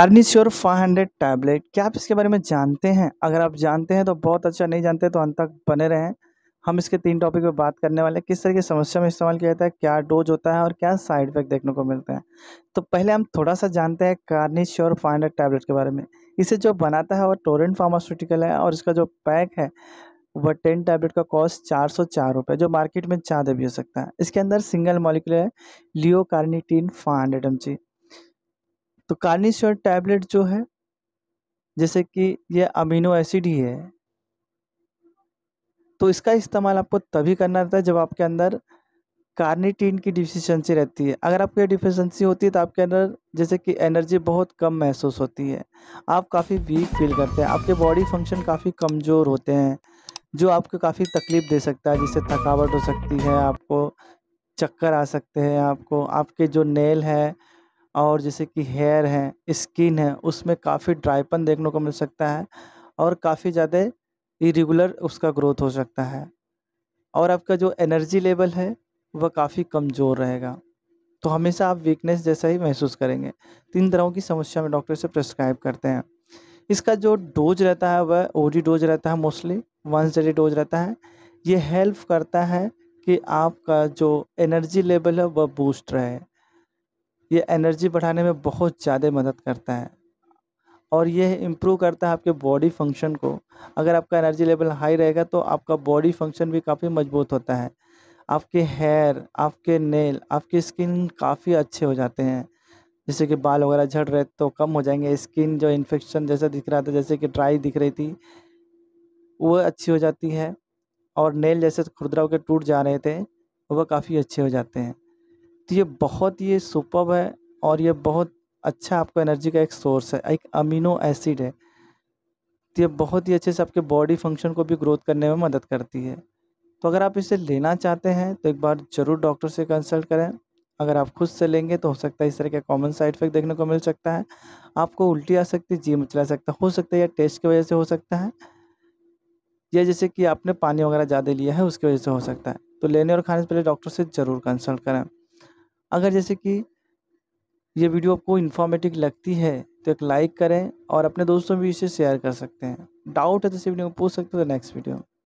Carnisure 500 tablet क्या आप इसके बारे में जानते हैं? अगर आप जानते हैं तो बहुत अच्छा नहीं जानते तो अंत तक बने रहें। हम इसके तीन टॉपिक पे बात करने वाले हैं। किस तरह की समस्या में इस्तेमाल किया जाता है, क्या डोज होता है और क्या साइड इफ़ेक्ट देखने को मिलते हैं। तो पहले हम थोड़ा सा जानते हैं कार्निश्योर 500 टैबलेट के बारे में। इसे जो बनाता है वह टोरेंट फार्मास्यूटिकल है और इसका जो पैक है वह टेन टैबलेट का कॉस्ट चार सौ चार रुपये जो मार्केट में ज़्यादा भी हो सकता है। इसके अंदर सिंगल मॉलिकुलर है levo carnitine five hundred M G तो कार्निश्योर टैबलेट जो है, जैसे कि यह अमीनो एसिड ही है तो इसका इस्तेमाल आपको तभी करना रहता है जब आपके अंदर कार्निटीन की डिफिशियंसी रहती है। अगर आपको डिफिशियंसी होती है तो आपके अंदर, जैसे कि एनर्जी बहुत कम महसूस होती है। आप काफ़ी वीक फील करते हैं, आपके बॉडी फ़ंक्शन काफ़ी कमज़ोर होते हैं, जो आपको काफ़ी तकलीफ़ दे सकता है, जिससे थकावट हो सकती है, आपको चक्कर आ सकते हैं, आपको, आपके जो नेल है और जैसे कि हेयर है, स्किन है, उसमें काफ़ी ड्राईपन देखने को मिल सकता है और काफ़ी ज़्यादा इरेगुलर उसका ग्रोथ हो सकता है। और आपका जो एनर्जी लेवल है, वह काफ़ी कमज़ोर रहेगा। तो हमेशा आप वीकनेस जैसा ही महसूस करेंगे। तीन तरह की समस्या में डॉक्टर से प्रिस्क्राइब करते हैं। इसका जो डोज रहता है, वह ओडी डोज रहता है मोस्टली, वंस डेली डोज रहता है। ये हेल्प करता है कि आपका जो एनर्जी लेवल है, वह बूस्ट रहे। ये एनर्जी बढ़ाने में बहुत ज़्यादा मदद करता है और ये इम्प्रूव करता है आपके बॉडी फ़ंक्शन को। अगर आपका एनर्जी लेवल हाई रहेगा तो आपका बॉडी फ़ंक्शन भी काफ़ी मज़बूत होता है। आपके हेयर, आपके नेल, आपकी स्किन काफ़ी अच्छे हो जाते हैं। जैसे कि बाल वगैरह झड़ रहे तो कम हो जाएँगे। स्किन जो इन्फेक्शन जैसा दिख रहा था, जैसे कि ड्राई दिख रही थी, वो अच्छी हो जाती है। और नेल जैसे खुरदरा होकर टूट जा रहे थे वह काफ़ी अच्छे हो जाते हैं। तो ये बहुत ही सुपर है और ये बहुत अच्छा आपको एनर्जी का एक सोर्स है, एक अमीनो एसिड है। तो ये बहुत ही अच्छे से आपके बॉडी फ़ंक्शन को भी ग्रोथ करने में मदद करती है। तो अगर आप इसे लेना चाहते हैं तो एक बार ज़रूर डॉक्टर से कंसल्ट करें। अगर आप खुद से लेंगे तो हो सकता है इस तरह का कॉमन साइड इफ़ेक्ट देखने को मिल सकता है। आपको उल्टी आ सकती है, जी मचला सकता हो। सकता है या टेस्ट की वजह से हो सकता है। या जैसे कि आपने पानी वगैरह ज़्यादा लिया है, उसकी वजह से हो सकता है। तो लेने और खाने से पहले डॉक्टर से ज़रूर कंसल्ट करें। अगर जैसे कि ये वीडियो आपको इन्फॉर्मेटिव लगती है तो एक लाइक करें और अपने दोस्तों में भी इसे शेयर कर सकते हैं। डाउट है तो इसे वीडियो में पूछ सकते हो नेक्स्ट वीडियो